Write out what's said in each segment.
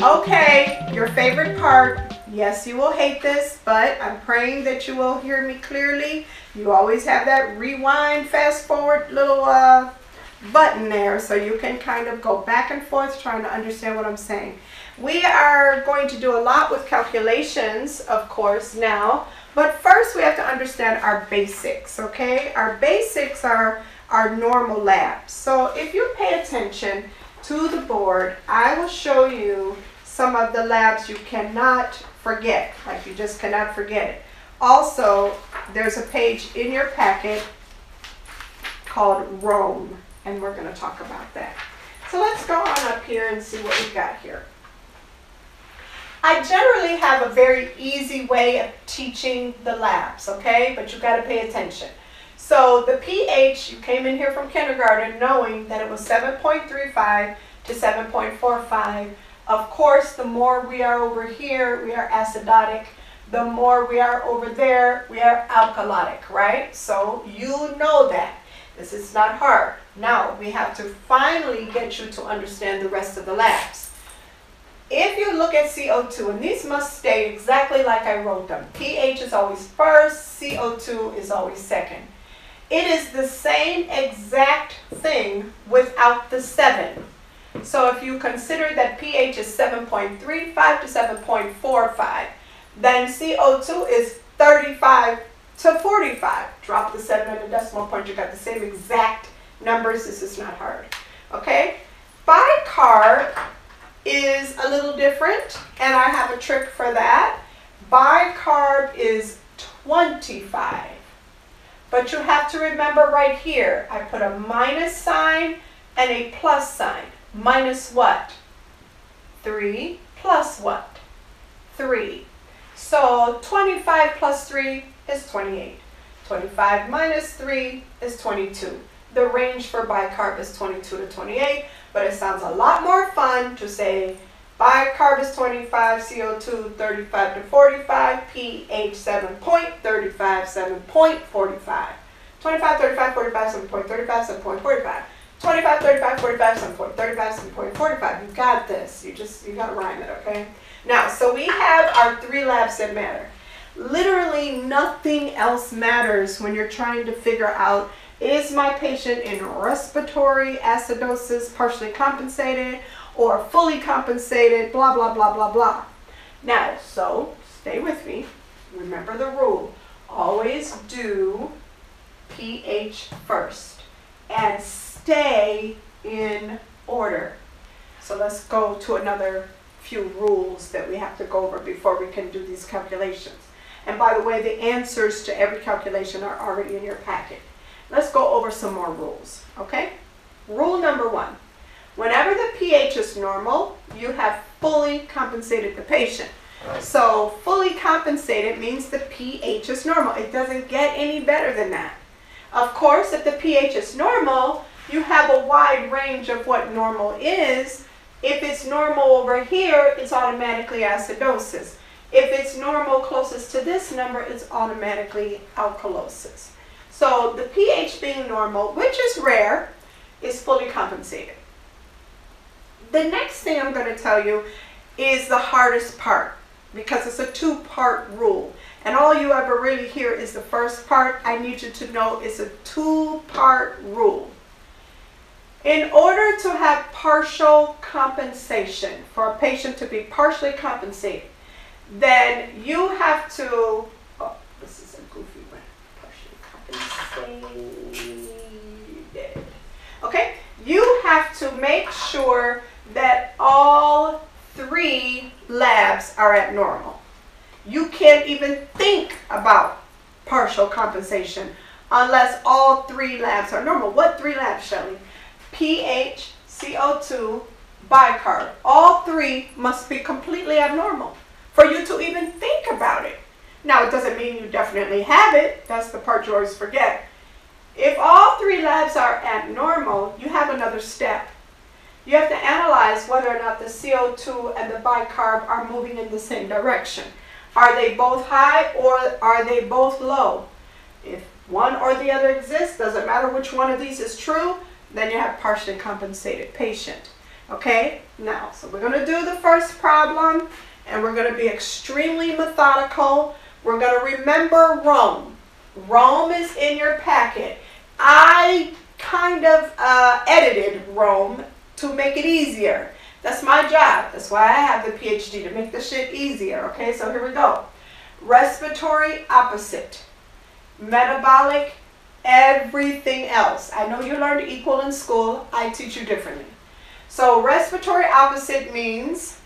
Okay, your favorite part. Yes, you will hate this, but I'm praying that you will hear me clearly. You always have that rewind, fast forward little uh, button there so you can kind of go back and forth trying to understand what I'm saying. We are going to do a lot with calculations, of course, now, but first we have to understand our basics, okay? Our basics are our normal labs. So if you pay attention to the board, I will show you some of the labs you cannot forget, like you just cannot forget it. Also, there's a page in your packet called Rome, and we're going to talk about that. So let's go on up here and see what we've got here. I generally have a very easy way of teaching the labs, okay? But you've got to pay attention. So the pH, you came in here from kindergarten knowing that it was 7.35 to 7.45. Of course, the more we are over here, we are acidotic. The more we are over there, we are alkalotic, right? So you know that. This is not hard. Now, we have to finally get you to understand the rest of the labs. If you look at CO2, and these must stay exactly like I wrote them. pH is always first, CO2 is always second. It is the same exact thing without the 7. So if you consider that pH is 7.35 to 7.45, then CO2 is 35 to 45. Drop the 7 and the decimal point, you got the same exact numbers. This is not hard. Okay? Bicarb is a little different, and I have a trick for that. Bicarb is 25. But you have to remember right here, I put a minus sign and a plus sign. Minus what? 3 plus what? 3. So 25 plus 3 is 28. 25 minus 3 is 22. The range for bicarb is 22 to 28, but it sounds a lot more fun to say Bicarb is 25, CO2 35 to 45, pH 7.35, 7.45. 25, 35, 45, 7.35, 7.45. 25, 35, 45, 7.35, 7.45. You got this. You just, you got to rhyme it, okay? Now, so we have our three labs that matter. Literally nothing else matters when you're trying to figure out is my patient in respiratory acidosis partially compensated or fully compensated, blah, blah, blah, blah, blah. Now, so stay with me. Remember the rule. Always do pH first and stay in order. So let's go to another few rules that we have to go over before we can do these calculations. And by the way, the answers to every calculation are already in your packet. Let's go over some more rules, okay? Rule number one. Whenever the pH is normal, you have fully compensated the patient. So fully compensated means the pH is normal. It doesn't get any better than that. Of course, if the pH is normal, you have a wide range of what normal is. If it's normal over here, it's automatically acidosis. If it's normal closest to this number, it's automatically alkalosis. So the pH being normal, which is rare, is fully compensated. The next thing I'm going to tell you is the hardest part because it's a two-part rule. And all you ever really hear is the first part. I need you to know it's a two-part rule. In order to have partial compensation, for a patient to be partially compensated, then you have to, oh, this is a goofy one, partially compensated. Okay, you have to make sure that all three labs are at normal. You can't even think about partial compensation unless all three labs are normal. What three labs, Shelly? pH, CO2, bicarb. All three must be completely abnormal for you to even think about it. Now, it doesn't mean you definitely have it. That's the part you always forget. If all three labs are abnormal, you have another step. You have to analyze whether or not the CO2 and the bicarb are moving in the same direction. Are they both high or are they both low? If one or the other exists, doesn't matter which one of these is true, then you have partially compensated patient. Okay, now, so we're going to do the first problem and we're going to be extremely methodical. We're going to remember Rome. Rome is in your packet. I kind of uh, edited Rome to make it easier. That's my job. That's why I have the PhD, to make the shit easier. Okay, so here we go. Respiratory opposite. Metabolic, everything else. I know you learned equal in school. I teach you differently. So respiratory opposite means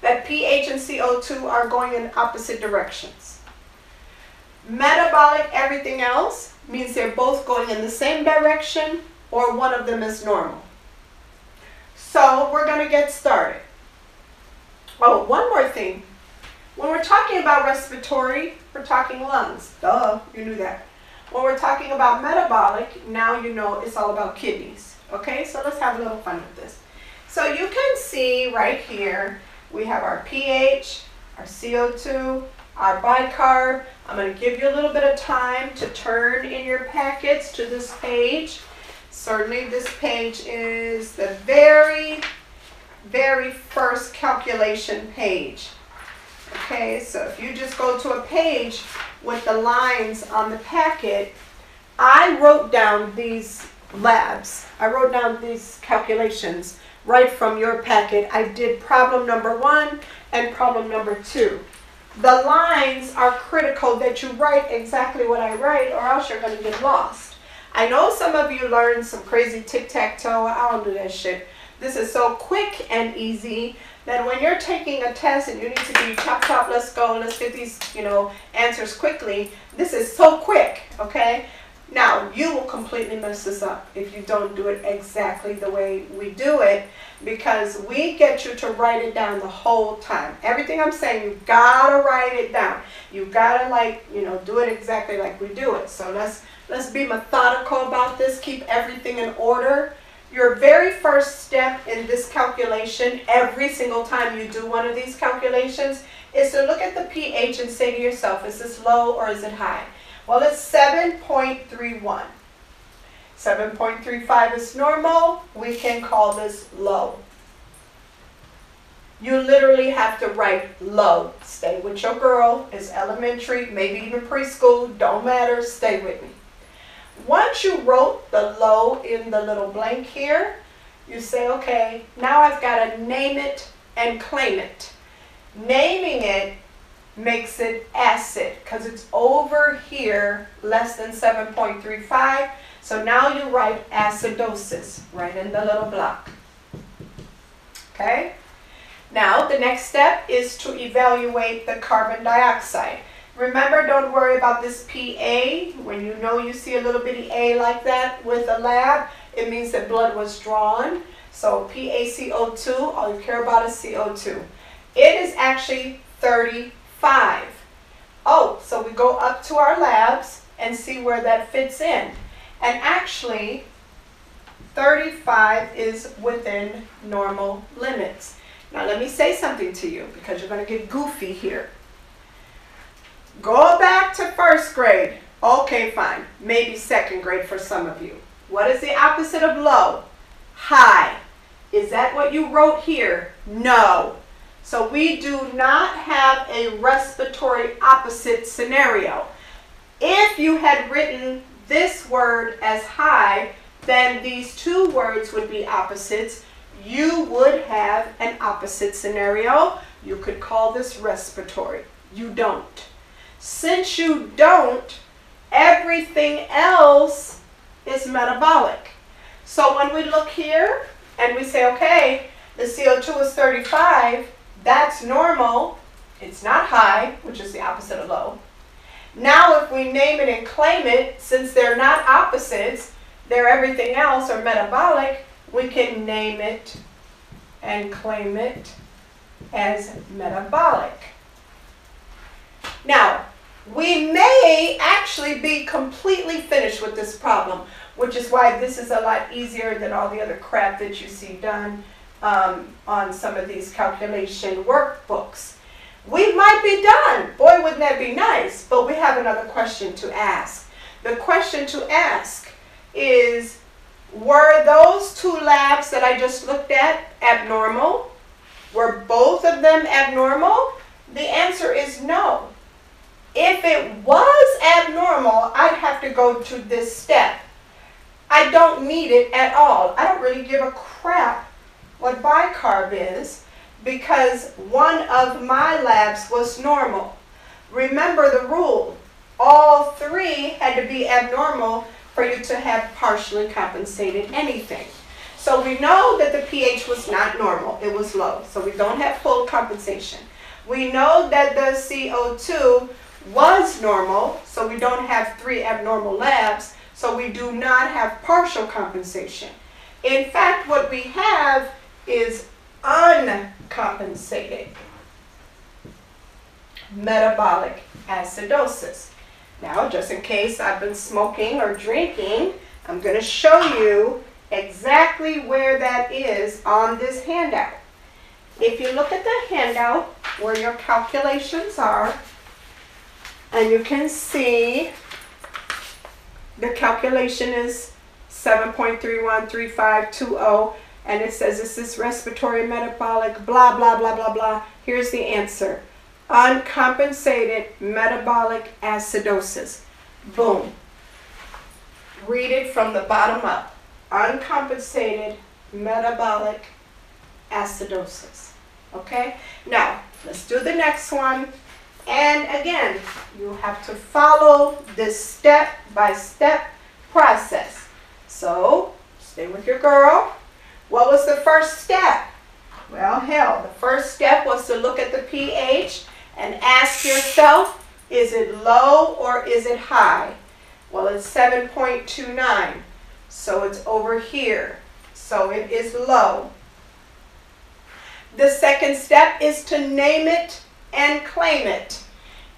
that pH and CO2 are going in opposite directions. Metabolic everything else means they're both going in the same direction or one of them is normal. So we're going to get started. Oh, one more thing. When we're talking about respiratory, we're talking lungs. Duh, you knew that. When we're talking about metabolic, now you know it's all about kidneys. Okay, so let's have a little fun with this. So you can see right here, we have our pH, our CO2, our bicarb. I'm going to give you a little bit of time to turn in your packets to this page. Certainly this page is the very, very first calculation page. Okay, so if you just go to a page with the lines on the packet, I wrote down these labs. I wrote down these calculations right from your packet. I did problem number one and problem number two. The lines are critical that you write exactly what I write or else you're going to get lost. I know some of you learned some crazy tic-tac-toe. I don't do that shit. This is so quick and easy that when you're taking a test and you need to be chop chop, let's go, let's get these, you know, answers quickly. This is so quick, okay? Now, you will completely mess this up if you don't do it exactly the way we do it because we get you to write it down the whole time. Everything I'm saying, you gotta write it down. You gotta like, you know, do it exactly like we do it. So let's let's be methodical about this. Keep everything in order. Your very first step in this calculation, every single time you do one of these calculations, is to look at the pH and say to yourself, is this low or is it high? Well, it's 7.31. 7.35 is normal. We can call this low. You literally have to write low. Stay with your girl. It's elementary, maybe even preschool. Don't matter. Stay with me. Once you wrote the low in the little blank here, you say, okay, now I've got to name it and claim it. Naming it makes it acid because it's over here less than 7.35. So now you write acidosis right in the little block. Okay? Now the next step is to evaluate the carbon dioxide. Remember, don't worry about this PA. When you know you see a little bitty A like that with a lab, it means that blood was drawn. So PaCO2, all you care about is CO2. It is actually 30 5. Oh, so we go up to our labs and see where that fits in. And actually, 35 is within normal limits. Now let me say something to you because you're going to get goofy here. Go back to first grade. Okay, fine. Maybe second grade for some of you. What is the opposite of low? High. Is that what you wrote here? No. So we do not have a respiratory opposite scenario. If you had written this word as high, then these two words would be opposites. You would have an opposite scenario. You could call this respiratory. You don't. Since you don't, everything else is metabolic. So when we look here and we say, okay, the CO2 is 35, that's normal. It's not high, which is the opposite of low. Now if we name it and claim it, since they're not opposites, they're everything else or metabolic, we can name it and claim it as metabolic. Now, we may actually be completely finished with this problem, which is why this is a lot easier than all the other crap that you see done um, on some of these calculation workbooks. We might be done. Boy, wouldn't that be nice? But we have another question to ask. The question to ask is, Were those two labs that I just looked at abnormal? Were both of them abnormal? The answer is no. If it was abnormal, I'd have to go to this step. I don't need it at all. I don't really give a crap what bicarb is because one of my labs was normal. Remember the rule. All three had to be abnormal for you to have partially compensated anything. So we know that the pH was not normal, it was low, so we don't have full compensation. We know that the CO2 was normal, so we don't have three abnormal labs, so we do not have partial compensation. In fact, what we have is uncompensated metabolic acidosis. Now, just in case I've been smoking or drinking, I'm going to show you exactly where that is on this handout. If you look at the handout where your calculations are, and you can see the calculation is 7.313520 and it says this is respiratory metabolic blah blah blah blah blah. Here's the answer. Uncompensated metabolic acidosis. Boom. Read it from the bottom up. Uncompensated metabolic acidosis. Okay? Now, let's do the next one. And again, you have to follow this step-by-step -step process. So, stay with your girl. What was the first step? Well, hell, the first step was to look at the pH and ask yourself, is it low or is it high? Well, it's 7.29, so it's over here. So it is low. The second step is to name it and claim it.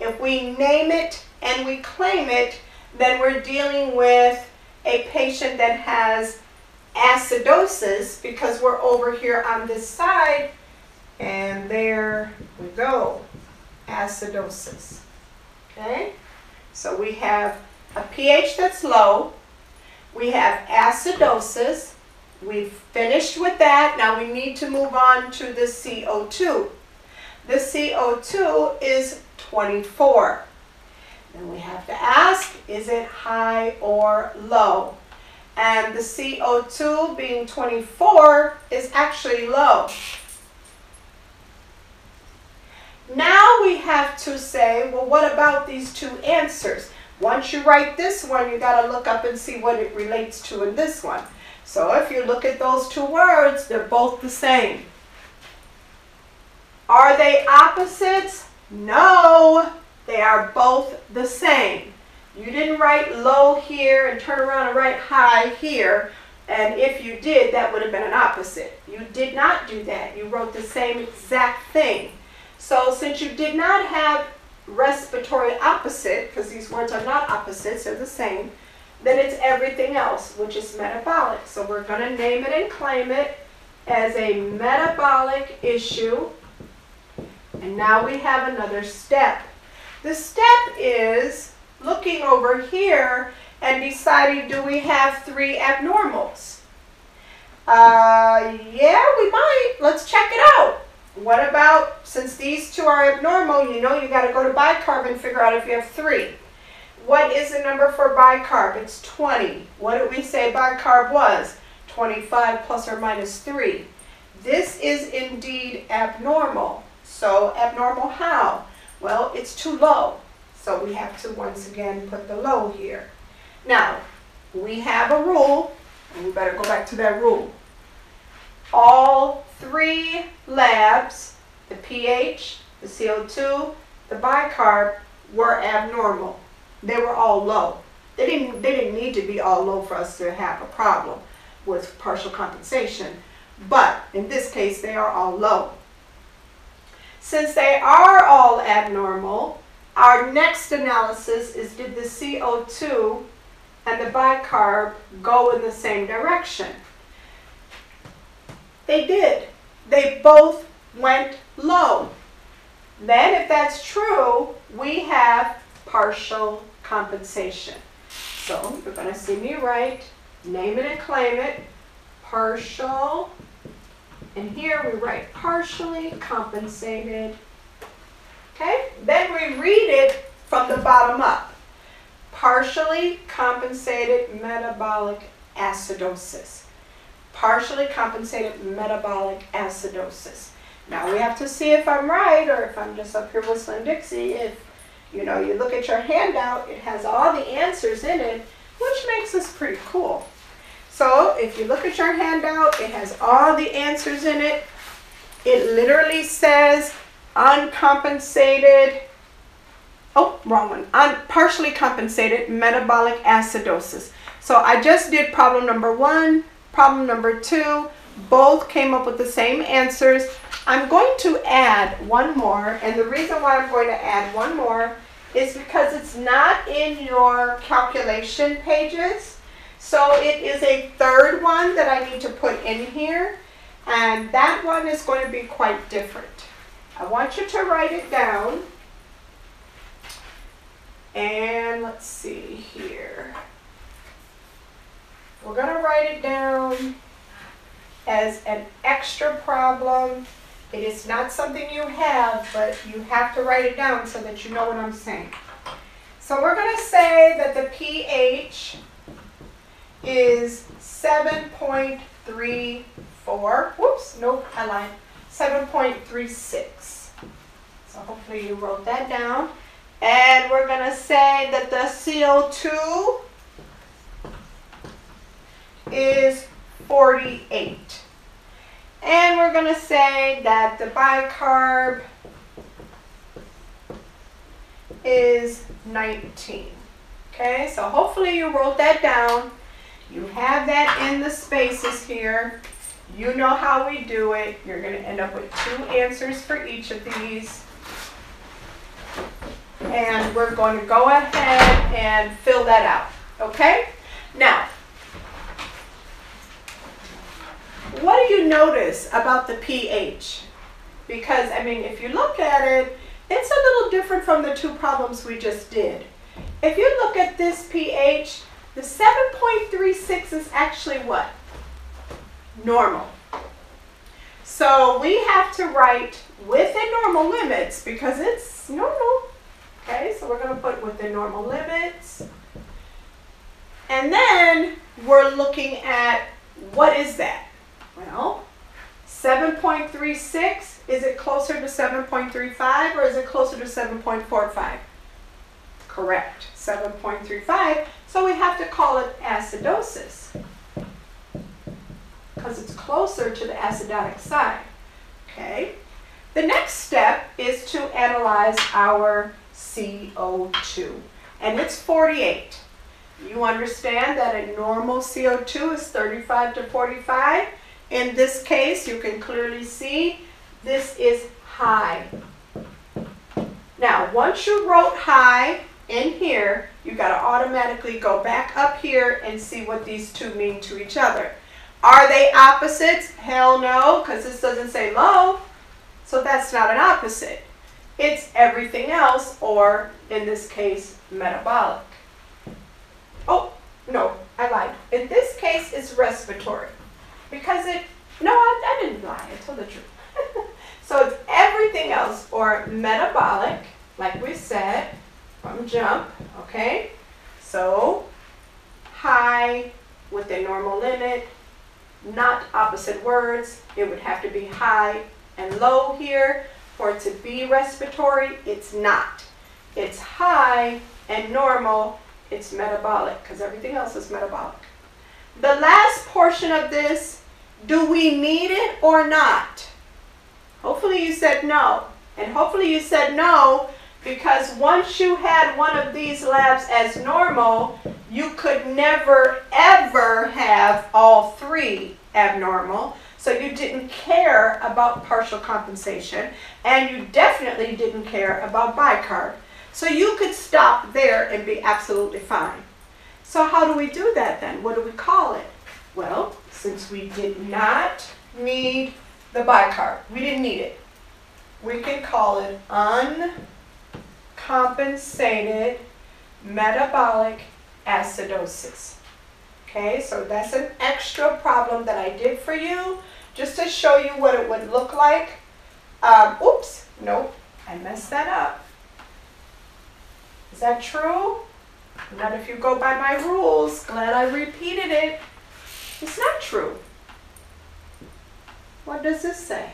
If we name it and we claim it, then we're dealing with a patient that has acidosis because we're over here on this side and there we go, acidosis. Okay, so we have a pH that's low, we have acidosis, we've finished with that, now we need to move on to the CO2. The CO2 is 24. Then we have to ask, is it high or low? And the CO2 being 24 is actually low. Now we have to say, well, what about these two answers? Once you write this one, you got to look up and see what it relates to in this one. So if you look at those two words, they're both the same. Are they opposites? No, they are both the same. You didn't write low here and turn around and write high here. And if you did, that would have been an opposite. You did not do that. You wrote the same exact thing. So since you did not have respiratory opposite, because these words are not opposites, they're the same, then it's everything else, which is metabolic. So we're going to name it and claim it as a metabolic issue and now we have another step. The step is looking over here and deciding do we have three abnormals? Uh, yeah, we might. Let's check it out. What about, since these two are abnormal, you know you got to go to bicarb and figure out if you have three. What is the number for bicarb? It's 20. What did we say bicarb was? 25 plus or minus 3. This is indeed abnormal. So abnormal how? Well, it's too low. So we have to once again put the low here. Now, we have a rule, and we better go back to that rule. All three labs, the pH, the CO2, the bicarb, were abnormal. They were all low. They didn't, they didn't need to be all low for us to have a problem with partial compensation. But in this case, they are all low. Since they are all abnormal, our next analysis is did the CO2 and the bicarb go in the same direction? They did. They both went low. Then if that's true, we have partial compensation. So you're going to see me write name it and claim it, partial, and here we write partially compensated. Okay, then we read it from the bottom up. Partially compensated metabolic acidosis. Partially compensated metabolic acidosis. Now we have to see if I'm right or if I'm just up here whistling Dixie. If you know, you look at your handout, it has all the answers in it, which makes this pretty cool. So if you look at your handout, it has all the answers in it. It literally says uncompensated, oh, wrong one, un, partially compensated metabolic acidosis. So I just did problem number one, problem number two, both came up with the same answers. I'm going to add one more, and the reason why I'm going to add one more is because it's not in your calculation pages. So it is a third one that I need to put in here, and that one is going to be quite different. I want you to write it down. And let's see here. We're going to write it down as an extra problem. It is not something you have, but you have to write it down so that you know what I'm saying. So we're going to say that the pH is 7.34. Whoops, nope, I lied. 7.36. So hopefully you wrote that down. And we're going to say that the CO2 is 48. And we're going to say that the bicarb is 19. Okay, so hopefully you wrote that down. You have that in the spaces here. You know how we do it. You're going to end up with two answers for each of these. And we're going to go ahead and fill that out. Okay? Now, what do you notice about the pH? Because, I mean, if you look at it, it's a little different from the two problems we just did. If you look at this pH, the 7.36 is actually what? Normal. So we have to write within normal limits because it's normal. Okay, so we're going to put within normal limits. And then we're looking at what is that? Well, 7.36, is it closer to 7.35 or is it closer to 7.45? Correct, 7.35. So we have to call it acidosis because it's closer to the acidotic side. Okay. The next step is to analyze our CO2 and it's 48. You understand that a normal CO2 is 35 to 45 in this case, you can clearly see this is high. Now, once you wrote high in here, you got to automatically go back up here and see what these two mean to each other. Are they opposites? Hell no, because this doesn't say low. So that's not an opposite. It's everything else, or in this case, metabolic. Oh, no, I lied. In this case, it's respiratory. Because it, no, I, I didn't lie, I told the truth. so it's everything else, or metabolic, like we said, from jump, okay? So high within normal limit, not opposite words. It would have to be high and low here. For it to be respiratory, it's not. It's high and normal, it's metabolic, because everything else is metabolic. The last portion of this, do we need it or not? Hopefully you said no. And hopefully you said no because once you had one of these labs as normal, you could never ever have all three abnormal. So you didn't care about partial compensation and you definitely didn't care about bicarb. So you could stop there and be absolutely fine. So how do we do that then? What do we call it? Well, since we did not need the bicarb, we didn't need it. We can call it uncompensated metabolic acidosis. Okay, so that's an extra problem that I did for you, just to show you what it would look like. Um, oops, nope, I messed that up. Is that true? Not if you go by my rules. Glad I repeated it. It's not true. What does this say?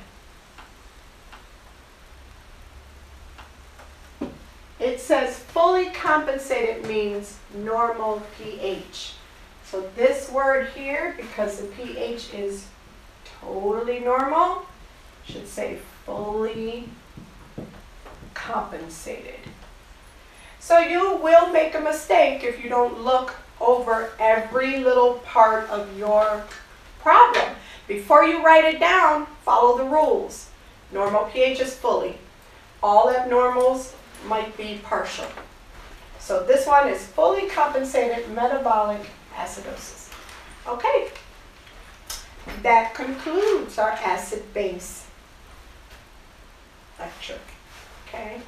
It says fully compensated means normal pH. So this word here, because the pH is totally normal, should say fully compensated. So you will make a mistake if you don't look over every little part of your problem. Before you write it down, follow the rules. Normal pH is fully. All abnormals might be partial. So this one is fully compensated metabolic acidosis. Okay, that concludes our acid-base lecture. Okay.